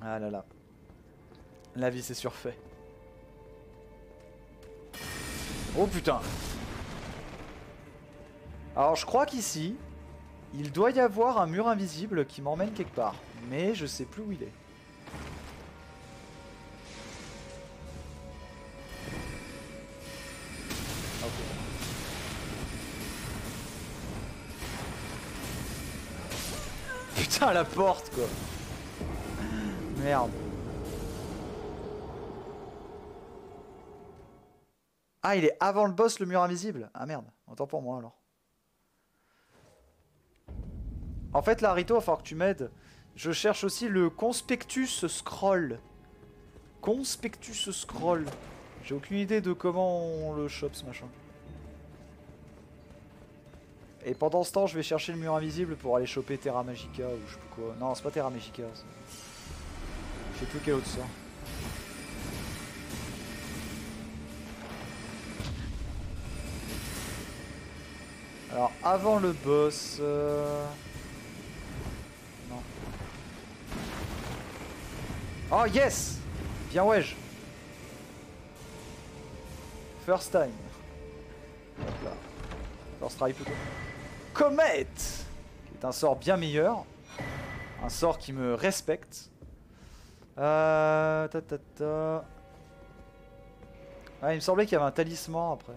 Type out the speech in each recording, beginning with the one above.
Ah là là. La vie c'est surfait. Oh putain Alors je crois qu'ici, il doit y avoir un mur invisible qui m'emmène quelque part. Mais je sais plus où il est. Putain la porte quoi Merde Ah, il est avant le boss, le mur invisible. Ah merde, autant pour moi alors. En fait, là, Rito, il va falloir que tu m'aides. Je cherche aussi le Conspectus Scroll. Conspectus Scroll. J'ai aucune idée de comment on le chope, ce machin. Et pendant ce temps, je vais chercher le mur invisible pour aller choper Terra Magica ou je sais plus quoi. Non, c'est pas Terra Magica. Je sais plus quel autre sort. Alors, avant le boss... Euh... Non. Oh, yes Bien wesh First time. Hop là. First try plutôt. Comet Qui est un sort bien meilleur. Un sort qui me respecte. Euh... Ta, ta, ta. Ah, il me semblait qu'il y avait un talisman après.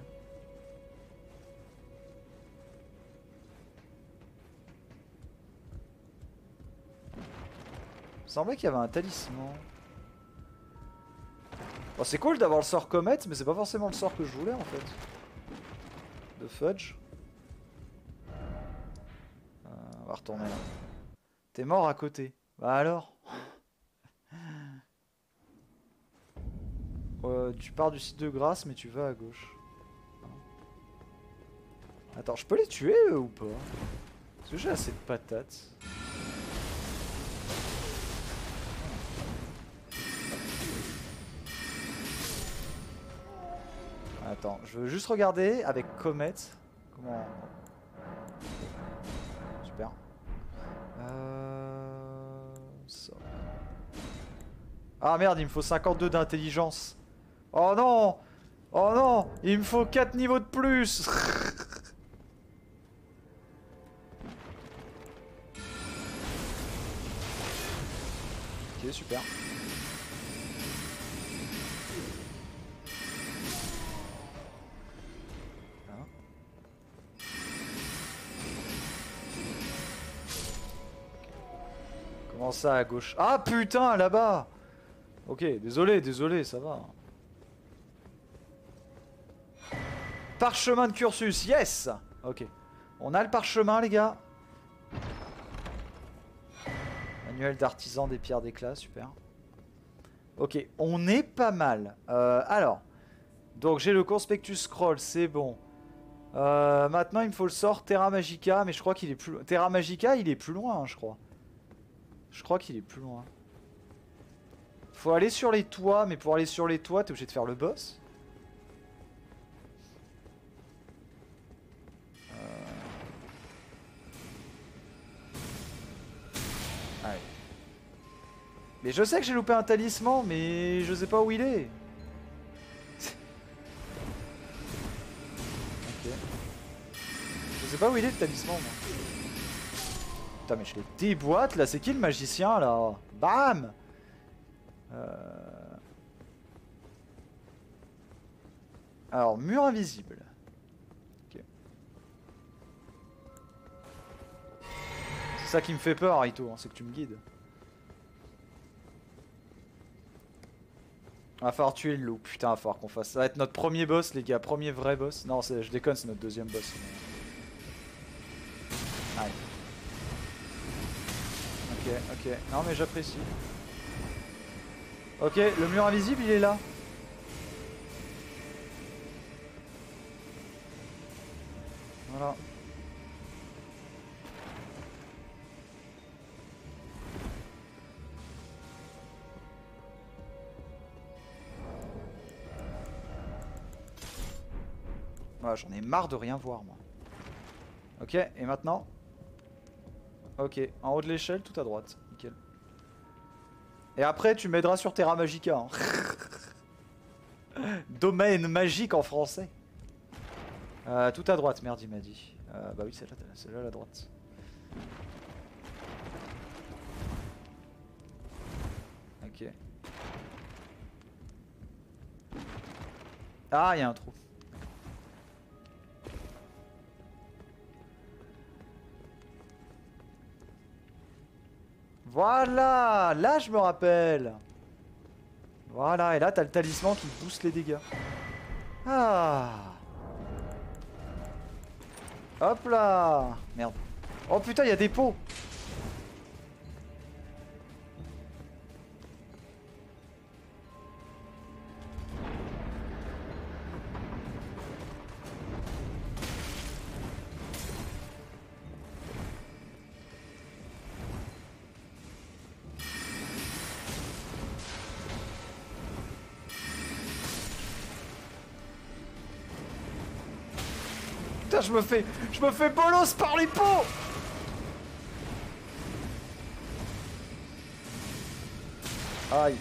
Il semblait qu'il y avait un talisman. Bon, c'est cool d'avoir le sort Comet, mais c'est pas forcément le sort que je voulais en fait. De Fudge. Euh, on va retourner là. T'es mort à côté. Bah alors? Euh, Tu pars du site de grâce, mais tu vas à gauche. Attends, je peux les tuer eux, ou pas? Parce que j'ai assez de patates. Attends, je veux juste regarder avec Comet. Comment... Super. Euh... Ah merde, il me faut 52 d'intelligence. Oh non. Oh non. Il me faut 4 niveaux de plus. Ok, super. Comment ça à gauche? Ah putain, là-bas. Ok, désolé, désolé, ça va. Parchemin de cursus, yes Ok. On a le parchemin, les gars. Manuel d'artisan des pierres d'éclat, super. Ok, on est pas mal. Euh, alors, donc j'ai le Conspectus Scroll, c'est bon. Euh, maintenant, il me faut le sort Terra Magica, mais je crois qu'il est plus... Terra Magica, il est plus loin, hein, je crois. Je crois qu'il est plus loin. Faut aller sur les toits, mais pour aller sur les toits, t'es obligé de faire le boss. Mais je sais que j'ai loupé un talisman, mais je sais pas où il est. ok. Je sais pas où il est le talisman, moi. Putain, mais je les déboîte là. C'est qui le magicien là? Bam euh... Alors, mur invisible. Ok. C'est ça qui me fait peur, Rito, hein, c'est que tu me guides. Va falloir tuer le loup. Putain, va falloir qu'on fasse. Ça va être notre premier boss, les gars. Premier vrai boss. Non, je déconne, c'est notre deuxième boss. Allez ok. Non mais j'apprécie. Ok, le mur invisible il est là. Voilà. Voilà, j'en ai marre de rien voir moi. Ok, et maintenant Ok, en haut de l'échelle, tout à droite. Nickel. Et après, tu m'aideras sur Terra Magica. hein. Domaine magique en français. Euh, tout à droite, merde, il m'a dit. Euh, bah oui, c'est là, c'est là la droite. Ok. Ah, il y a un trou. Voilà Là, je me rappelle Voilà, et là, t'as le talisman qui booste les dégâts. Ah Hop là Merde. Oh putain, il y a des pots Je me fais... Je me fais bolos par les pots Aïe.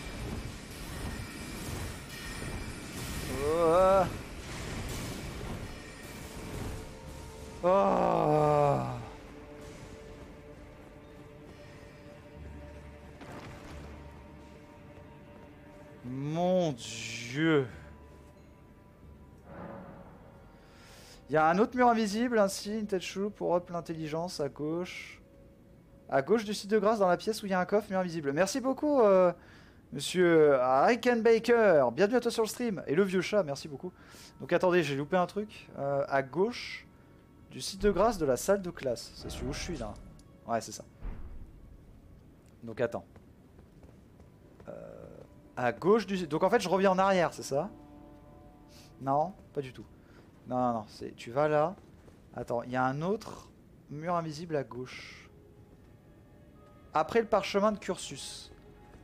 Ouah. Ah. Mon dieu. Il y a un autre mur invisible ainsi, une tête chou pour up l'intelligence à gauche. À gauche du site de grâce dans la pièce où il y a un coffre, mur invisible. Merci beaucoup, euh, monsieur Baker. Bienvenue à toi sur le stream. Et le vieux chat, merci beaucoup. Donc attendez, j'ai loupé un truc. Euh, à gauche du site de grâce de la salle de classe. C'est celui où je suis là. Ouais, c'est ça. Donc attends. Euh, à gauche du... Donc en fait, je reviens en arrière, c'est ça? Non, pas du tout. Non, non, non, tu vas là. Attends, il y a un autre mur invisible à gauche. Après le parchemin de cursus.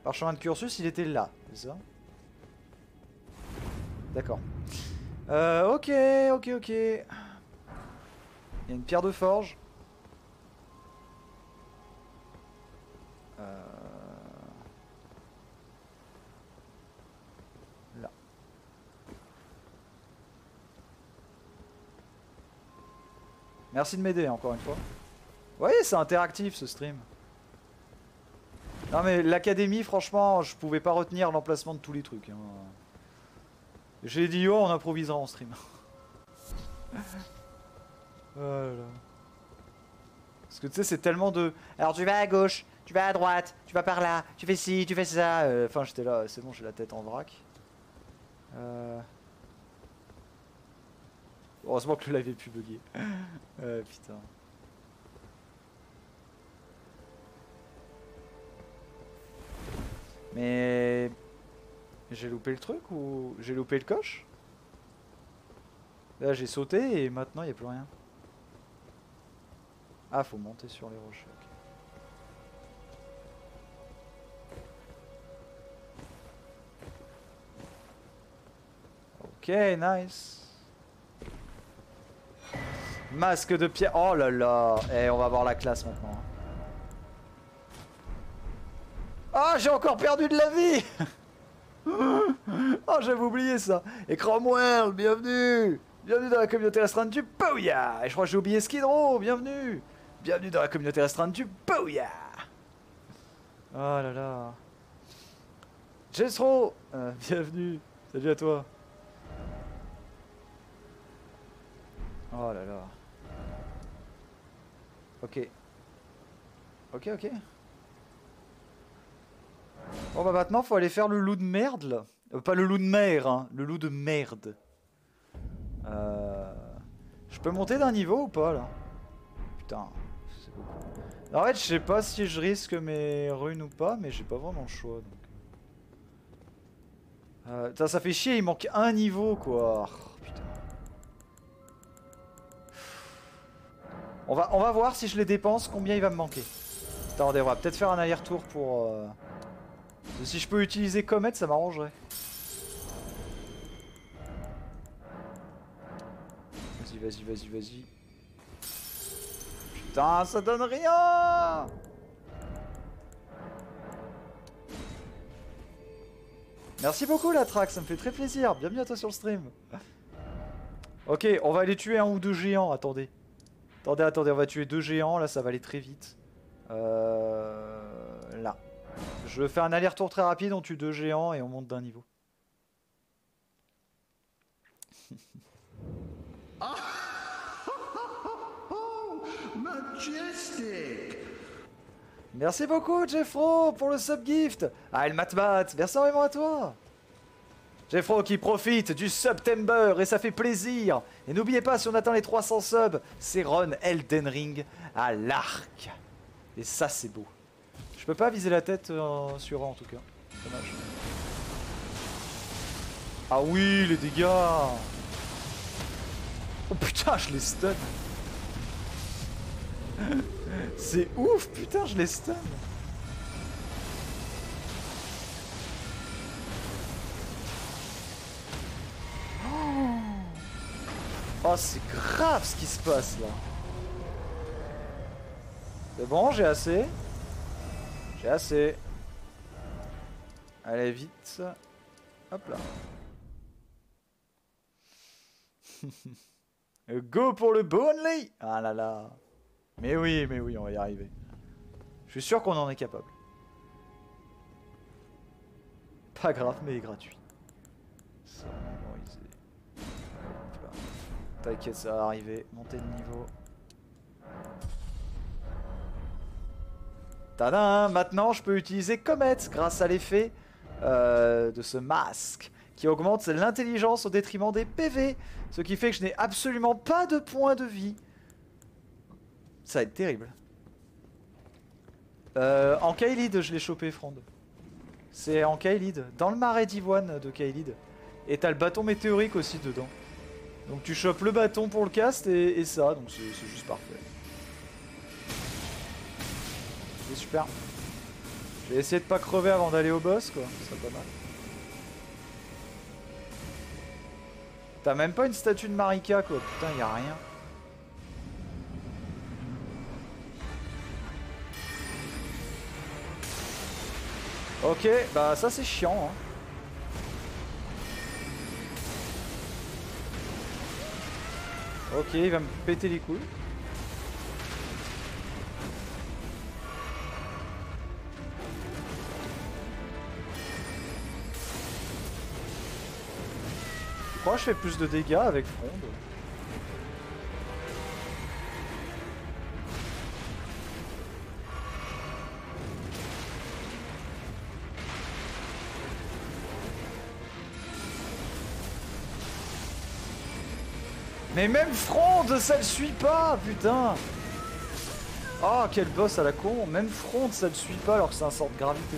Parchemin de cursus, il était là, c'est ça? D'accord. Euh, ok, ok, ok. Il y a une pierre de forge. Euh... Là. Merci de m'aider encore une fois. Vous voyez, c'est interactif ce stream. Non mais l'académie, franchement, je pouvais pas retenir l'emplacement de tous les trucs. hein. J'ai dit oh, on improvisera en stream. oh là là. Parce que tu sais, c'est tellement de. Alors tu vas à gauche, tu vas à droite, tu vas par là, tu fais ci, tu fais ça. euh, Enfin, j'étais là, c'est bon, j'ai la tête en vrac. Euh... Heureusement que le live est plus bugué. euh, putain. Mais j'ai loupé le truc ou j'ai loupé le coche? Là j'ai sauté et maintenant il n'y a plus rien. Ah faut monter sur les rochers. Ok, Ok, nice. Masque de pierre. Oh là là. Eh, on va avoir la classe maintenant. Ah, j'ai encore perdu de la vie. Oh, j'avais oublié ça. Et Cromwell, bienvenue. Bienvenue dans la communauté restreinte du Booyah. Et je crois que j'ai oublié Skid Row, bienvenue. Bienvenue dans la communauté restreinte du Booyah. Oh là là. Jethro euh, Bienvenue. Salut à toi. Oh là là Ok. Ok, ok. Bon bah maintenant faut aller faire le loup de merde là. Euh, pas le loup de mer, hein, le loup de merde. Euh... Je peux monter d'un niveau ou pas là? Putain, c'est beaucoup. En fait je sais pas si je risque mes runes ou pas, mais j'ai pas vraiment le choix. Euh, ça fait chier, il manque un niveau quoi. On va, voir si je les dépense, combien il va me manquer. Attendez, on va peut-être faire un aller-retour pour... euh, Si je peux utiliser Comet, ça m'arrangerait. Vas-y, vas-y, vas-y, vas-y. Putain, ça donne rien Merci beaucoup la track, ça me fait très plaisir. Bienvenue à sur le stream. Ok, on va aller tuer un ou deux géants, attendez. Attendez, attendez, on va tuer deux géants, là ça va aller très vite. Euh, là. Je fais un aller-retour très rapide, on tue deux géants et on monte d'un niveau. Merci beaucoup, Jeffro, pour le subgift. Ah, le matmat, merci vraiment à toi. Jeffro qui profite du September et ça fait plaisir. Et n'oubliez pas, si on atteint les 300 subs, c'est Ron Elden Ring à l'arc. Et ça, c'est beau. Je peux pas viser la tête euh, sur en tout cas. Dommage. Ah oui, les dégâts Oh putain, je les stun C'est ouf, putain, je les stun Oh, c'est grave ce qui se passe là. C'est bon, j'ai assez. J'ai assez. Allez, vite. Hop là. Go pour le Bonley Ah là là. Mais oui, mais oui, on va y arriver. Je suis sûr qu'on en est capable. Pas grave, mais gratuit. T'inquiète, ça va arriver. Monter de niveau. Tadam Maintenant, je peux utiliser Comet grâce à l'effet euh, de ce masque qui augmente l'intelligence au détriment des PV. Ce qui fait que je n'ai absolument pas de points de vie. Ça va être terrible. Euh, en Kaelid, je l'ai chopé, Fronde. C'est en Kaelid, dans le marais d'Ivoine de Kaelid. Et t'as le bâton météorique aussi dedans. Donc tu chopes le bâton pour le cast et, ça, donc c'est juste parfait. C'est super. Je vais essayer de pas crever avant d'aller au boss, quoi. Ce serait pas mal. T'as même pas une statue de Marika, quoi. Putain, y a rien. Ok, bah ça c'est chiant. Hein. Ok, il va me péter les couilles. Que je fais plus de dégâts avec Fronde? Mais même Fronde, ça le suit pas, putain Oh, quel boss à la con Même Fronde, ça le suit pas alors que c'est un sort de gravité.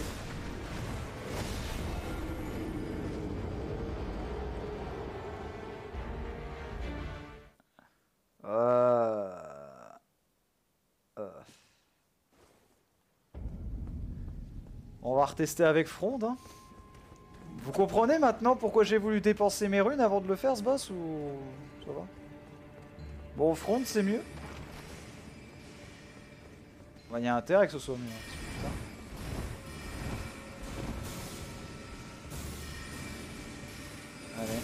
Euh... Euh... On va retester avec Fronde. Hein. Vous comprenez maintenant pourquoi j'ai voulu dépenser mes runes avant de le faire ce boss ou ça va? Bon, au front, c'est mieux. Il y a intérêt que ce soit mieux. Hein, Allez,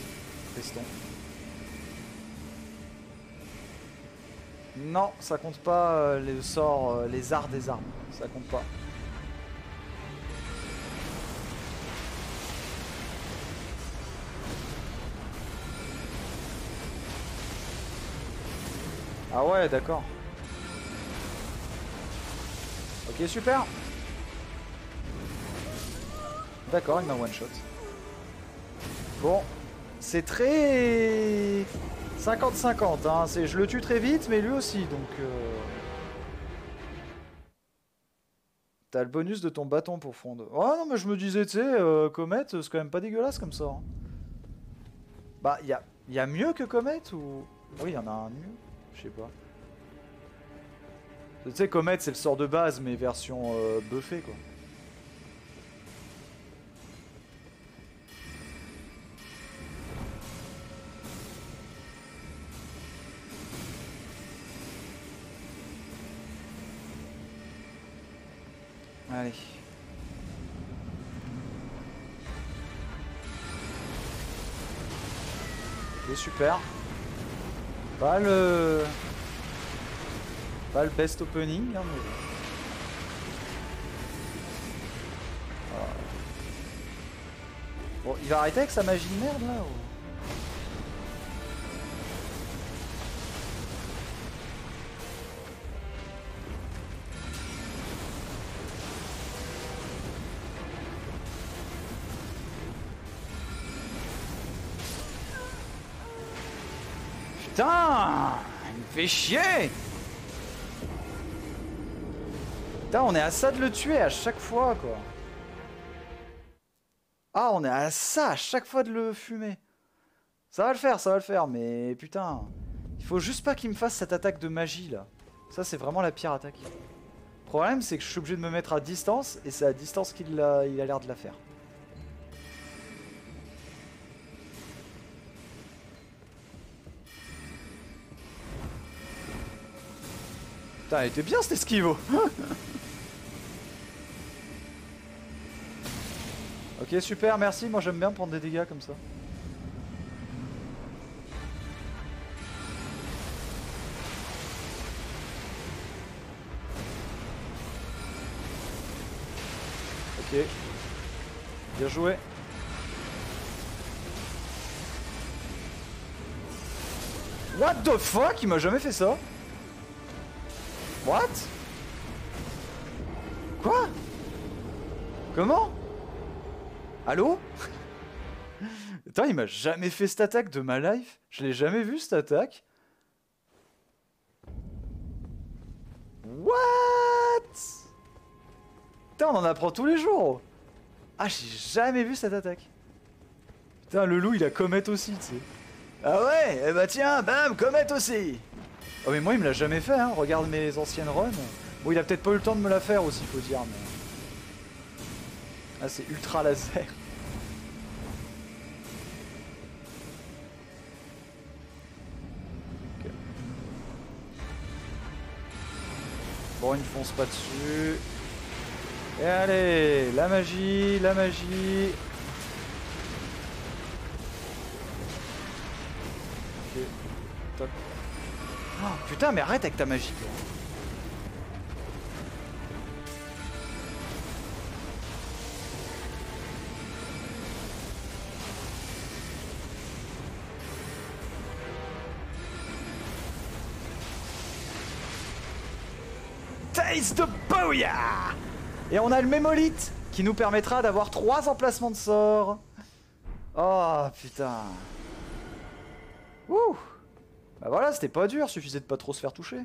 testons. Non, ça compte pas euh, les sorts, euh, les arts des armes. Ça compte pas. Ah ouais, d'accord. Ok, super. D'accord, il m'a one shot. Bon, c'est très 50-50. Hein. Je le tue très vite, mais lui aussi, donc. Euh... T'as le bonus de ton bâton pour fondre. Oh non, mais je me disais, tu sais, euh, Comet, c'est quand même pas dégueulasse comme ça. Hein. Bah, il y mieux que Comet ou? Oui, il y en a un mieux. Je sais pas. Tu sais, Comet, c'est le sort de base, mais version euh, buffée, quoi. Allez. Et super. Pas le... Pas le best opening, hein, mais... Voilà. Bon, il va arrêter avec sa magie de merde là ou... Putain Il me fait chier Putain, on est à ça de le tuer à chaque fois, quoi. Ah, on est à ça à chaque fois de le fumer. Ça va le faire, ça va le faire, mais putain. Il faut juste pas qu'il me fasse cette attaque de magie, là. Ça, c'est vraiment la pire attaque. Le problème, c'est que je suis obligé de me mettre à distance, et c'est à distance qu'il a l'air de la faire. Putain, elle était bien cette esquive Ok, super, merci. Moi, j'aime bien prendre des dégâts comme ça. Ok. Bien joué. What the fuck? Il m'a jamais fait ça What? Quoi? Comment? Allô? Attends, il m'a jamais fait cette attaque de ma life. Je l'ai jamais vu cette attaque. What? Putain, on en apprend tous les jours. Ah, j'ai jamais vu cette attaque. Putain, le loup, il a comète aussi, tu sais. Ah ouais? Eh bah tiens, bam, comète aussi Oh mais moi il me l'a jamais fait, hein. regarde mes anciennes runs. Bon il a peut-être pas eu le temps de me la faire aussi faut dire mais... Ah c'est ultra laser. Bon il ne fonce pas dessus. Et allez, la magie, la magie. Putain, mais arrête avec ta magie. Taste the booyah Et on a le mémolite qui nous permettra d'avoir trois emplacements de sort. Oh putain. Ouh bah voilà, c'était pas dur, suffisait de pas trop se faire toucher.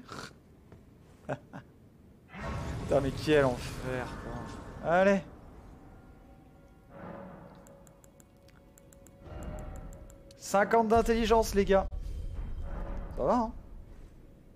Putain, mais quel enfer, quoi. Allez. « 50 d'intelligence, les gars. Ça va, hein